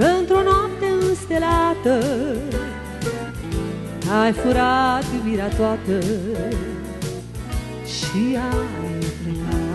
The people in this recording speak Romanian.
Că într-o noapte înstelată Ai furat iubirea toată Și ai plecat.